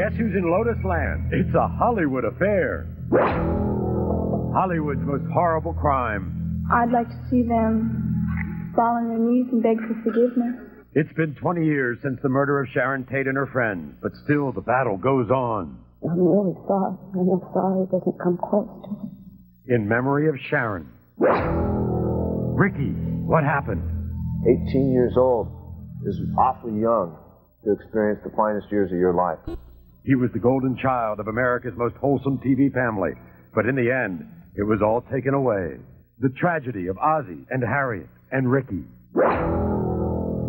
Guess who's in Lotus Land? It's a Hollywood affair. Hollywood's most horrible crime. I'd like to see them fall on their knees and beg for forgiveness. It's been 20 years since the murder of Sharon Tate and her friends, but still the battle goes on. I'm really sorry. I know sorry it doesn't come close to it. In memory of Sharon. Ricky, what happened? 18 years old is awfully young to experience the finest years of your life. He was the golden child of America's most wholesome TV family, but in the end, it was all taken away. The tragedy of Ozzie and Harriet and Ricky.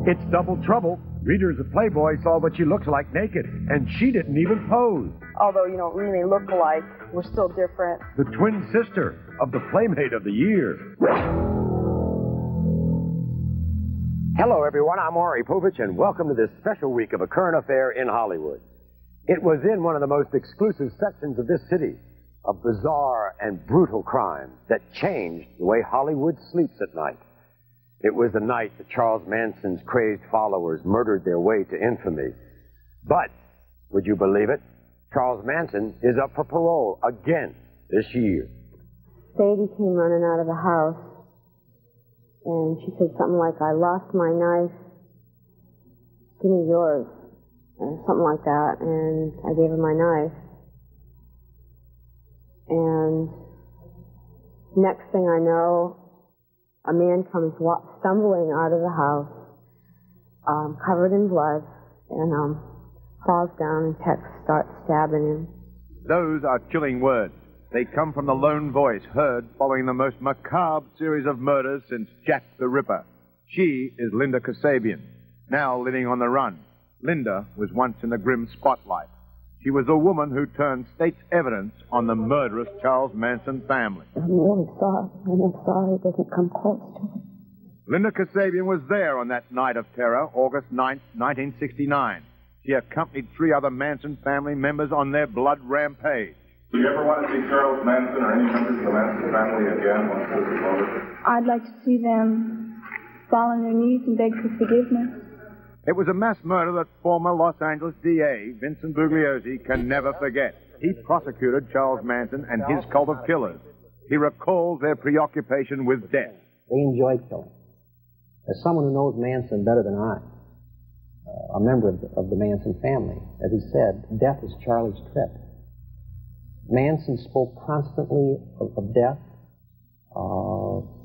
It's double trouble. Readers of Playboy saw what she looks like naked, and she didn't even pose. Although you don't really look alike, we're still different. The twin sister of the Playmate of the Year. Hello, everyone. I'm Maury Povich, and welcome to this special week of A Current Affair in Hollywood. It was in one of the most exclusive sections of this city, a bizarre and brutal crime that changed the way Hollywood sleeps at night. It was the night that Charles Manson's crazed followers murdered their way to infamy. But, would you believe it? Charles Manson is up for parole again this year. Sadie came running out of the house, and she said something like, I lost my knife. Give me yours. Something like that. And I gave him my knife. And next thing I know, a man comes stumbling out of the house, um, covered in blood, and um, falls down, and Tex starts stabbing him. Those are chilling words. They come from the lone voice heard following the most macabre series of murders since Jack the Ripper. She is Linda Kasabian, now living on the run. Linda was once in the grim spotlight. She was a woman who turned state's evidence on the murderous Charles Manson family. I'm really sorry. I know sorry doesn't come close to it. Linda Kasabian was there on that night of terror, August 9, 1969. She accompanied three other Manson family members on their blood rampage. Do you ever want to see Charles Manson or any members of the Manson family again once this is over? I'd like to see them fall on their knees and beg for forgiveness. It was a mass murder that former Los Angeles DA Vincent Bugliosi can never forget. He prosecuted Charles Manson and his cult of killers. He recalls their preoccupation with death. They enjoy killing. As someone who knows Manson better than I, uh, a member of the, of the Manson family, as he said, death is Charlie's trip. Manson spoke constantly of, of death. Uh,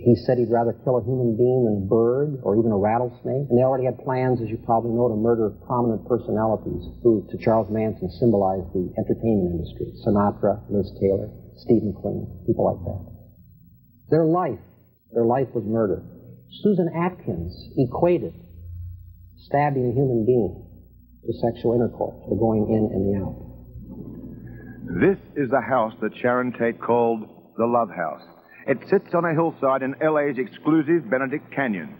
he said he'd rather kill a human being than a bird or even a rattlesnake. And they already had plans, as you probably know, to murder prominent personalities who, to Charles Manson, symbolized the entertainment industry. Sinatra, Liz Taylor, Steve McQueen, people like that. Their life, their life was murder. Susan Atkins equated stabbing a human being to sexual intercourse, or going in and the out. This is the house that Sharon Tate called the Love House. It sits on a hillside in LA's exclusive Benedict Canyon.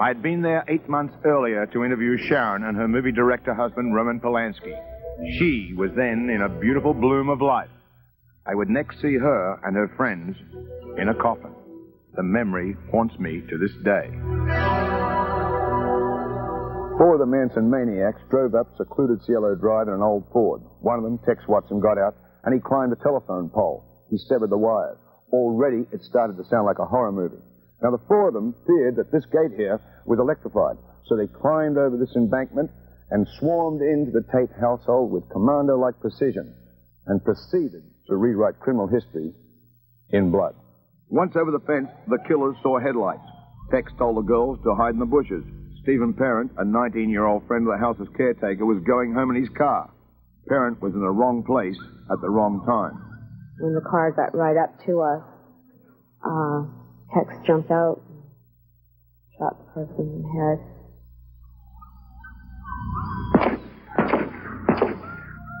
I had been there eight months earlier to interview Sharon and her movie director husband, Roman Polanski. She was then in a beautiful bloom of life. I would next see her and her friends in a coffin. The memory haunts me to this day. Four of the Manson maniacs drove up secluded Cielo Drive in an old Ford. One of them, Tex Watson, got out and he climbed a telephone pole. He severed the wires. Already it started to sound like a horror movie. Now the four of them feared that this gate here was electrified, so they climbed over this embankment and swarmed into the Tate household with commando-like precision and proceeded to rewrite criminal history in blood. Once over the fence, the killers saw headlights. Tex told the girls to hide in the bushes. Stephen Parent, a 19 year old friend of the house's caretaker, was going home in his car. Parent was in the wrong place at the wrong time. When the car got right up to us, uh, Tex jumped out, and shot the person in the head.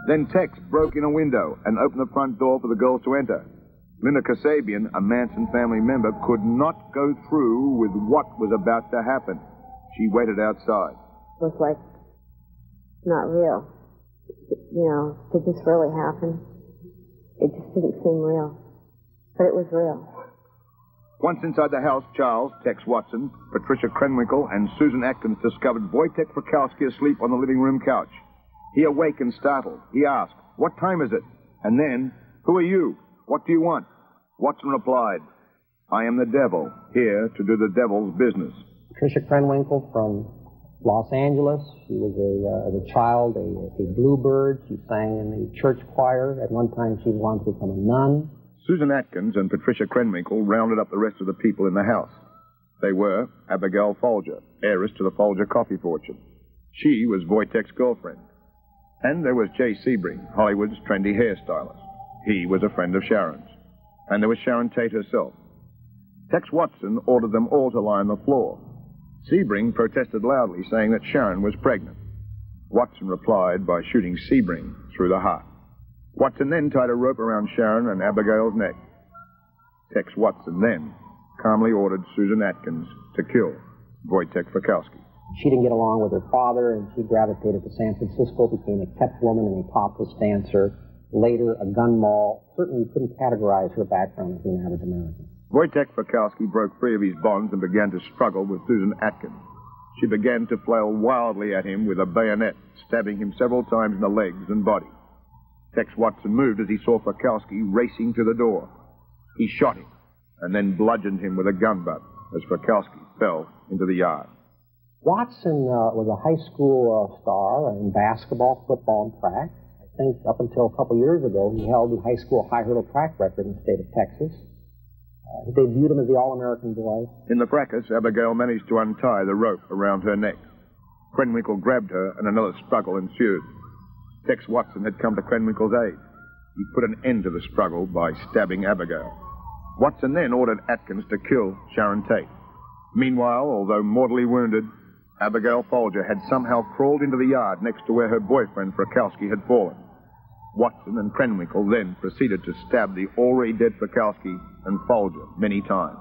Then Tex broke in a window and opened the front door for the girls to enter. Linda Kasabian, a Manson family member, could not go through with what was about to happen. She waited outside. It was like, not real. You know, did this really happen? It just didn't seem real. But it was real. Once inside the house, Charles, Tex Watson, Patricia Krenwinkel, and Susan Atkins discovered Wojtek Frykowski asleep on the living room couch. He awakened startled. He asked, What time is it? And then, Who are you? What do you want? Watson replied, I am the devil, here to do the devil's business. Patricia Krenwinkel from Los Angeles. She was a, uh, as a child, a, a bluebird. She sang in the church choir. At one time, she wanted to become a nun. Susan Atkins and Patricia Krenwinkel rounded up the rest of the people in the house. They were Abigail Folger, heiress to the Folger coffee fortune. She was Wojtek's girlfriend. And there was Jay Sebring, Hollywood's trendy hairstylist. He was a friend of Sharon's. And there was Sharon Tate herself. Tex Watson ordered them all to lie on the floor. Sebring protested loudly, saying that Sharon was pregnant. Watson replied by shooting Sebring through the heart. Watson then tied a rope around Sharon and Abigail's neck. Tex Watson then calmly ordered Susan Atkins to kill Wojtek Frykowski. She didn't get along with her father, and she gravitated to San Francisco, became a kept woman and a topless dancer, later a gun moll. Certainly, you couldn't categorize her background as being average American. Wojtek Frykowski broke free of his bonds and began to struggle with Susan Atkins. She began to flail wildly at him with a bayonet, stabbing him several times in the legs and body. Tex Watson moved as he saw Frykowski racing to the door. He shot him and then bludgeoned him with a gun butt as Frykowski fell into the yard. Watson uh, was a high school uh, star in basketball, football, and track. I think up until a couple years ago, he held the high school high hurdle track record in the state of Texas. They viewed him as the All-American boy. In the fracas, Abigail managed to untie the rope around her neck. Krenwinkel grabbed her, and another struggle ensued. Tex Watson had come to Krenwinkel's aid. He put an end to the struggle by stabbing Abigail. Watson then ordered Atkins to kill Sharon Tate. Meanwhile, although mortally wounded, Abigail Folger had somehow crawled into the yard next to where her boyfriend Frykowski had fallen. Watson and Krenwinkel then proceeded to stab the already dead Frykowski and Folger many times.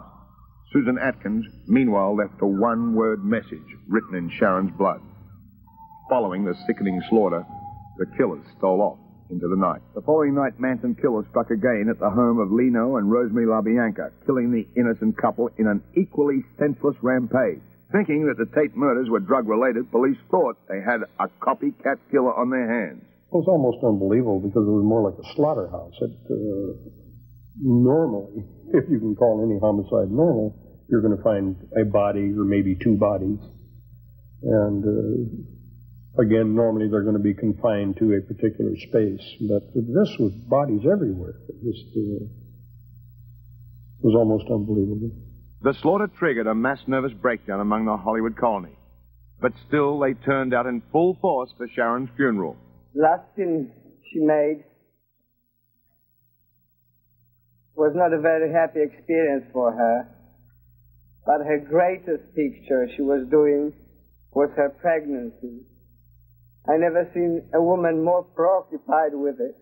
Susan Atkins, meanwhile, left a one word message written in Sharon's blood. Following the sickening slaughter, the killers stole off into the night. The following night, Manson killers struck again at the home of Leno and Rosemary LaBianca, killing the innocent couple in an equally senseless rampage. Thinking that the Tate murders were drug related, police thought they had a copycat killer on their hands. It was almost unbelievable because it was more like a slaughterhouse. It, uh, normally, if you can call any homicide normal, you're going to find a body or maybe two bodies. And uh, again, normally they're going to be confined to a particular space. But this was bodies everywhere. It just uh, was almost unbelievable. The slaughter triggered a mass nervous breakdown among the Hollywood colony. But still, they turned out in full force for Sharon's funeral. Last thing she made was not a very happy experience for her. But her greatest picture she was doing was her pregnancy. I never seen a woman more preoccupied with it.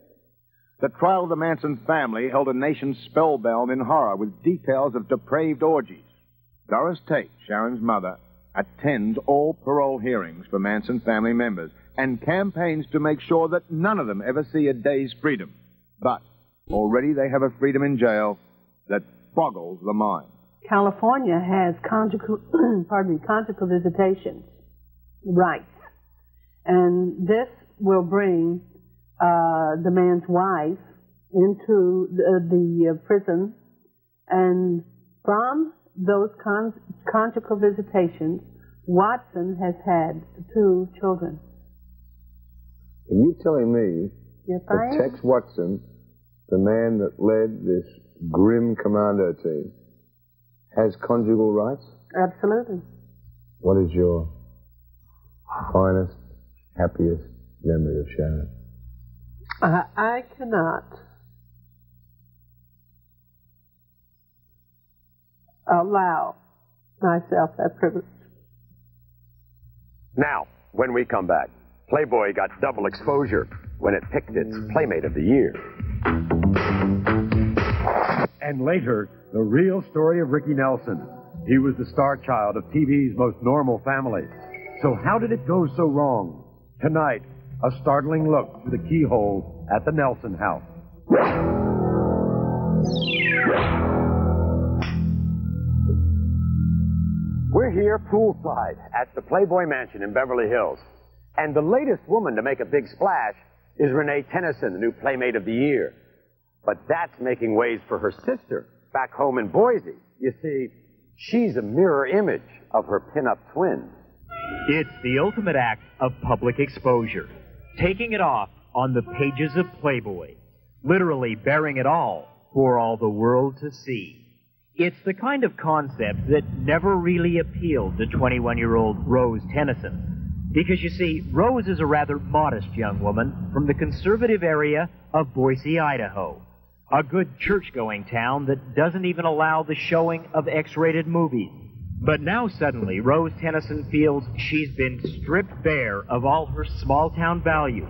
The trial of the Manson family held a nation spellbound in horror with details of depraved orgies. Doris Tate, Sharon's mother, attends all parole hearings for Manson family members and campaigns to make sure that none of them ever see a day's freedom. But already they have a freedom in jail that boggles the mind. California has conjugal, pardon me, conjugal visitations rights, and this will bring uh, the man's wife into the, the uh, prison, and from those con- conjugal visitations, Watson has had two children. Are you telling me Yes, that Tex Watson, the man that led this grim commando team, has conjugal rights? Absolutely. What is your finest, happiest memory of Sharon? I, I cannot allow myself that privilege. Now, when we come back, Playboy got double exposure when it picked its mm. Playmate of the Year. And later, the real story of Ricky Nelson. He was the star child of TV's most normal family. So how did it go so wrong? Tonight, a startling look through the keyhole at the Nelson house. We're here poolside at the Playboy Mansion in Beverly Hills. And the latest woman to make a big splash is Renee Tenison, the new Playmate of the Year. But that's making waves for her sister back home in Boise. You see, she's a mirror image of her pinup twin. It's the ultimate act of public exposure, taking it off on the pages of Playboy, literally bearing it all for all the world to see. It's the kind of concept that never really appealed to 21 year old Rose Tenison. Because you see, Rose is a rather modest young woman from the conservative area of Boise, Idaho. A good church going town that doesn't even allow the showing of X rated movies. But now suddenly, Rose Tenison feels she's been stripped bare of all her small town values,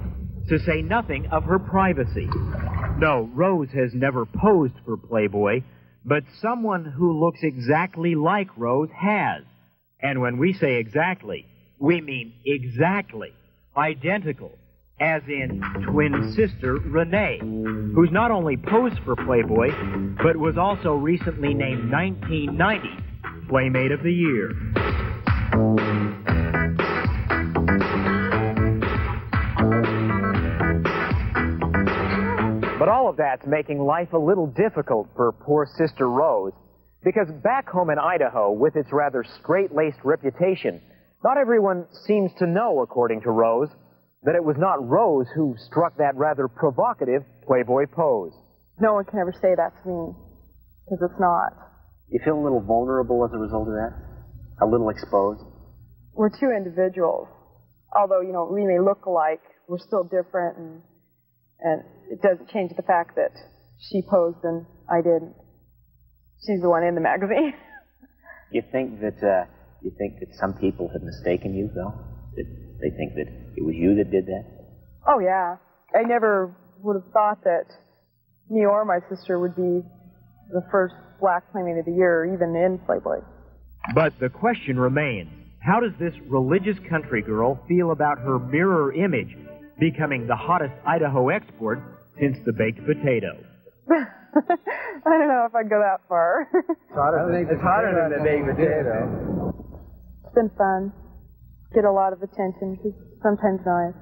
to say nothing of her privacy. No, Rose has never posed for Playboy, but someone who looks exactly like Rose has. And when we say exactly, we mean exactly, identical, as in twin sister Renee, who's not only posed for Playboy, but was also recently named 1990 Playmate of the Year. But all of that's making life a little difficult for poor Sister Rose. Because back home in Idaho, with its rather straight laced reputation, not everyone seems to know, according to Rose, that it was not Rose who struck that rather provocative Playboy pose. No one can ever say that to me, because it's not. You feel a little vulnerable as a result of that? A little exposed? We're two individuals. Although, you know, we may look alike, we're still different, and, and it doesn't change the fact that she posed and I didn't. She's the one in the magazine. You think that uh, you think that some people have mistaken you, though? That they think that it was you that did that? oh, yeah. I never would have thought that me or my sister would be the first black playmate of the year, even in Playboy. But the question remains how does this religious country girl feel about her mirror image becoming the hottest Idaho export since the baked potato? I don't know if I'd go that far. It's hotter than the baked potato. It's been fun. Get a lot of attention, which is sometimes nice.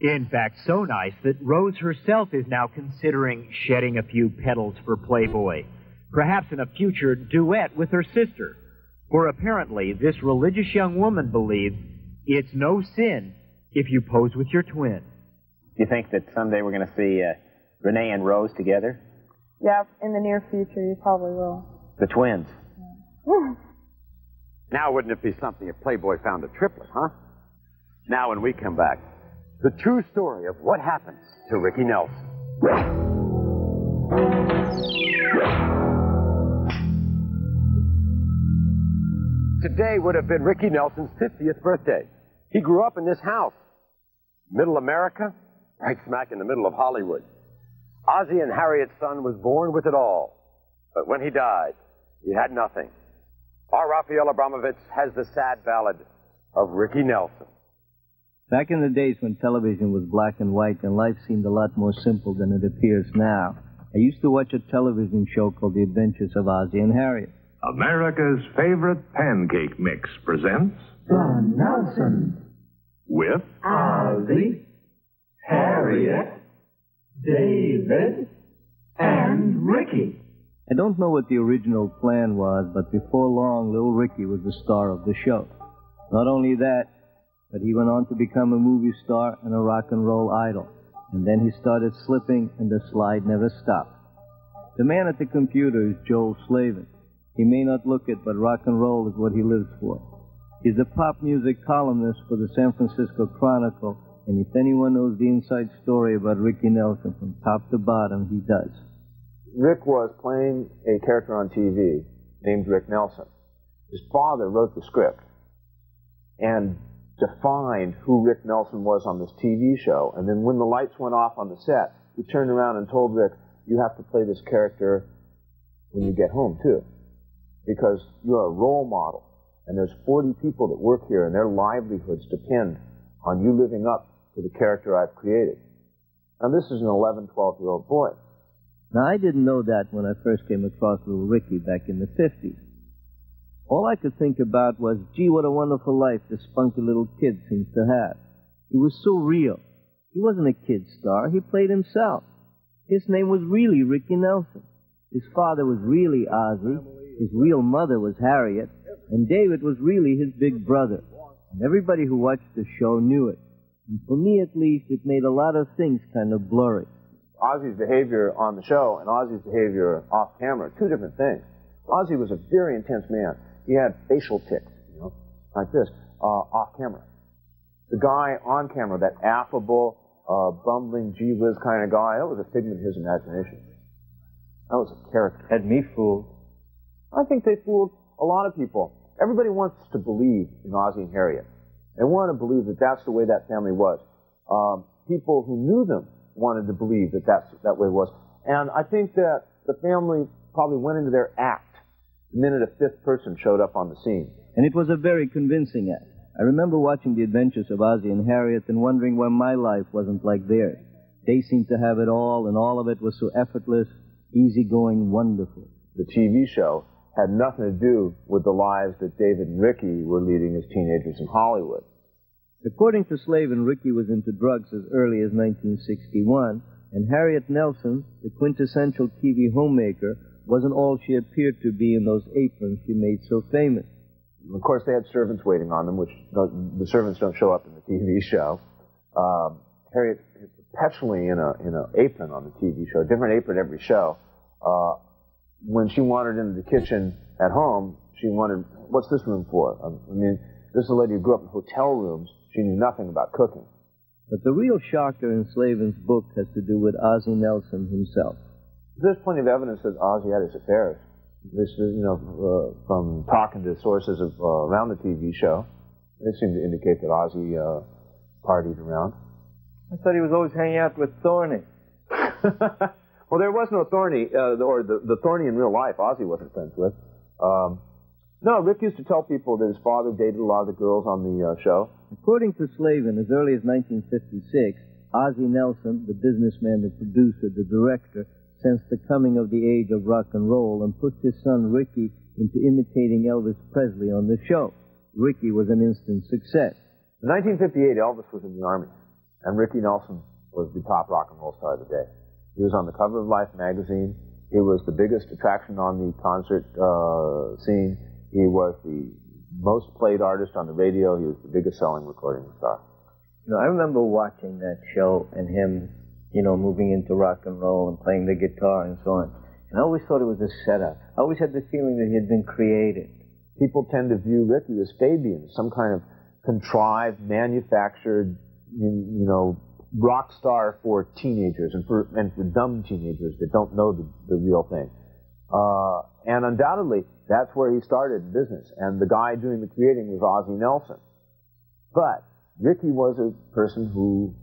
In fact, so nice that Rose herself is now considering shedding a few petals for Playboy, perhaps in a future duet with her sister. For apparently, this religious young woman believes it's no sin if you pose with your twin. Do you think that someday we're going to see uh, Renee and Rose together? Yeah, in the near future, you probably will. The twins. Now, wouldn't it be something if Playboy found a triplet, huh? Now, when we come back, the true story of what happens to Ricky Nelson. Today would have been Ricky Nelson's 50th birthday. He grew up in this house. Middle America, right smack in the middle of Hollywood. Ozzie and Harriet's son was born with it all. But when he died, he had nothing. Our Raphael Abramovich has the sad ballad of Ricky Nelson. Back in the days when television was black and white and life seemed a lot more simple than it appears now, I used to watch a television show called The Adventures of Ozzie and Harriet. America's favorite pancake mix presents Don Nelson, with Ozzie, Harriet, David, and Ricky. I don't know what the original plan was, but before long, little Ricky was the star of the show. Not only that, but he went on to become a movie star and a rock and roll idol. And then he started slipping, and the slide never stopped. The man at the computer is Joel Selvin. He may not look it, but rock and roll is what he lives for. He's a pop music columnist for the San Francisco Chronicle, and if anyone knows the inside story about Ricky Nelson from top to bottom, he does. Rick was playing a character on TV named Rick Nelson. His father wrote the script and defined who Rick Nelson was on this TV show. And then when the lights went off on the set, he turned around and told Rick, you have to play this character when you get home too. Because you're a role model. And there's 40 people that work here and their livelihoods depend on you living up to the character I've created. Now this is an 11, 12 year old boy. Now, I didn't know that when I first came across little Ricky back in the 50s. All I could think about was, gee, what a wonderful life this spunky little kid seems to have. He was so real. He wasn't a kid star. He played himself. His name was really Ricky Nelson. His father was really Ozzie. His real mother was Harriet. And David was really his big brother. And everybody who watched the show knew it. And for me, at least, it made a lot of things kind of blurry. Ozzie's behavior on the show and Ozzie's behavior off camera, two different things. Ozzie was a very intense man. He had facial tics, you know, like this, uh, off camera. The guy on camera, that affable, uh, bumbling, gee whiz kind of guy, that was a figment of his imagination. That was a character. Had me fooled. I think they fooled a lot of people. Everybody wants to believe in Ozzie and Harriet. They want to believe that that's the way that family was. Um, people who knew them wanted to believe that that's that way it was. And I think that the family probably went into their act the minute a fifth person showed up on the scene. And it was a very convincing act. I remember watching the adventures of Ozzie and Harriet and wondering why my life wasn't like theirs. They seemed to have it all, and all of it was so effortless, easygoing, wonderful. The TV show had nothing to do with the lives that David and Ricky were leading as teenagers in Hollywood. According to Selvin, Ricky was into drugs as early as 1961, and Harriet Nelson, the quintessential TV homemaker, wasn't all she appeared to be in those aprons she made so famous. Of course, they had servants waiting on them, which the, servants don't show up in the TV show. Um, Harriet is perpetually in a in an apron on the TV show, different apron every show. Uh, when she wandered into the kitchen at home, she wondered, "What's this room for?" Um, I mean, this is a lady who grew up in hotel rooms. She knew nothing about cooking. But the real shocker in Selvin's book has to do with Ozzie Nelson himself. There's plenty of evidence that Ozzie had his affairs. This, is, you know, uh, from talking to sources of, uh, around the TV show, they seem to indicate that Ozzie uh, partied around. I thought he was always hanging out with Thorny. well, there was no Thorny, uh, or the, the Thorny in real life, Ozzie wasn't friends with. Um, no, Rick used to tell people that his father dated a lot of the girls on the uh, show. According to Selvin, as early as 1956, Ozzie Nelson, the businessman, the producer, the director, sensed the coming of the age of rock and roll and pushed his son Ricky into imitating Elvis Presley on the show. Ricky was an instant success. In 1958, Elvis was in the Army, and Ricky Nelson was the top rock and roll star of the day. He was on the cover of Life magazine. He was the biggest attraction on the concert uh, scene. He was the most played artist on the radio. He was the biggest selling recording star. You know, I remember watching that show and him, you know, moving into rock and roll and playing the guitar and so on. And I always thought it was a setup. I always had the feeling that he had been created. People tend to view Ricky as Fabian, some kind of contrived, manufactured, you, you know, rock star for teenagers and for and for dumb teenagers that don't know the, the real thing. Uh, and undoubtedly, that's where he started business. And the guy doing the creating was Ozzie Nelson. But Ricky was a person who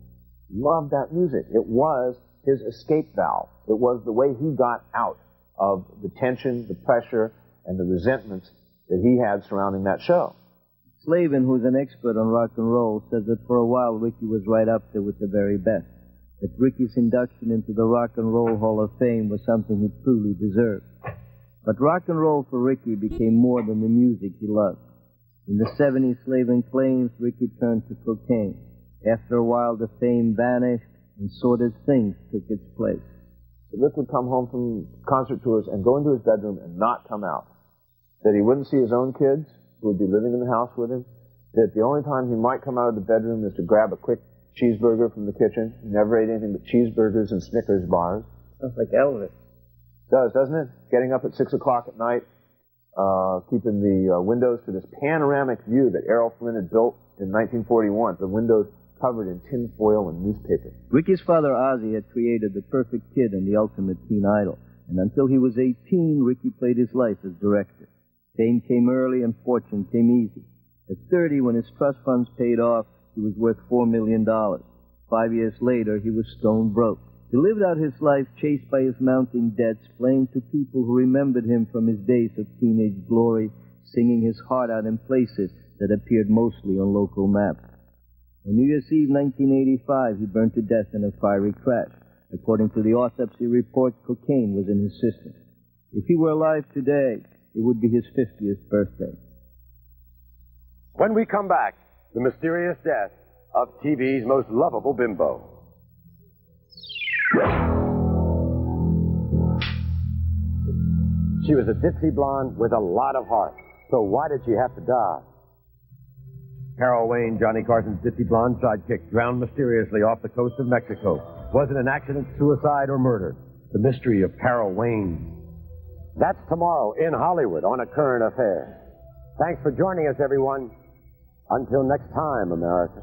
loved that music. It was his escape valve. It was the way he got out of the tension, the pressure, and the resentments that he had surrounding that show. Selvin, who's an expert on rock and roll, says that for a while Ricky was right up there with the very best. That Ricky's induction into the Rock and Roll Hall of Fame was something he truly deserved. But rock and roll for Ricky became more than the music he loved. In the 70s, Selvin claims Ricky turned to cocaine. After a while, the fame vanished and sordid things took its place. Rick would come home from concert tours and go into his bedroom and not come out. That he wouldn't see his own kids, who would be living in the house with him. That the only time he might come out of the bedroom is to grab a quick cheeseburger from the kitchen. He never ate anything but cheeseburgers and Snickers bars. Sounds like Elvis. Does, doesn't it? Getting up at 6 o'clock at night, uh, keeping the uh, windows to this panoramic view that Errol Flynn had built in 1941. The windows covered in tin foil and newspaper. Ricky's father, Ozzie, had created the perfect kid and the ultimate teen idol. And until he was 18, Ricky played his life as director. Fame came early and fortune came easy. At 30, when his trust funds paid off, he was worth $4 million. Five years later, he was stone broke. He lived out his life chased by his mounting debts, playing to people who remembered him from his days of teenage glory, singing his heart out in places that appeared mostly on local maps. On New Year's Eve 1985, he burned to death in a fiery crash. According to the autopsy report, cocaine was in his system. If he were alive today, it would be his 50th birthday. When we come back, the mysterious death of TV's most lovable bimbo. She was a ditzy blonde with a lot of heart. So why did she have to die? Carol Wayne, Johnny Carson's ditzy blonde sidekick, drowned mysteriously off the coast of Mexico. Was it an accident, suicide, or murder? The mystery of Carol Wayne. That's tomorrow in Hollywood on A Current Affair. Thanks for joining us, everyone. Until next time, America.